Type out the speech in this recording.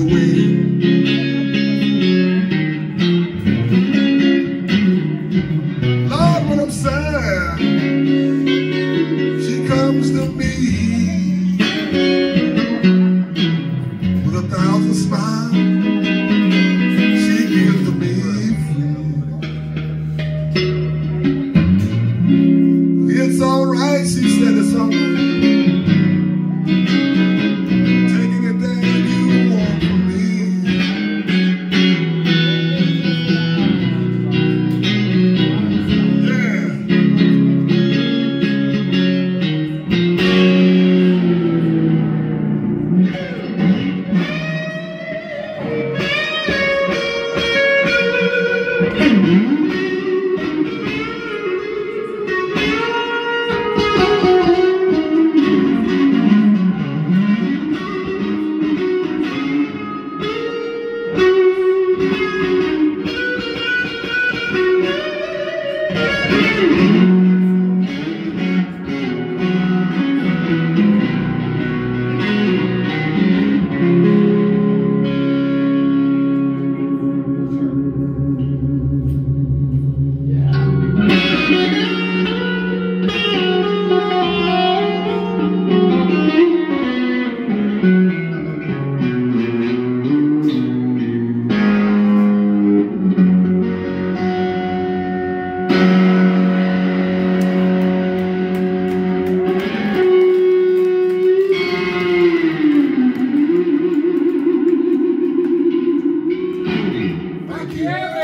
the way. Lord, when I'm sad, she comes to me with a thousand smiles. She gives to me. It's all right, she said it's all right. Aqui.